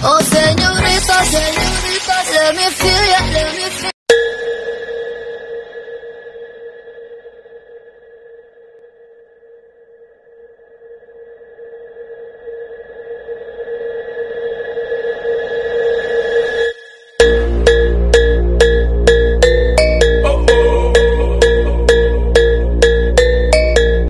Oh, señorita,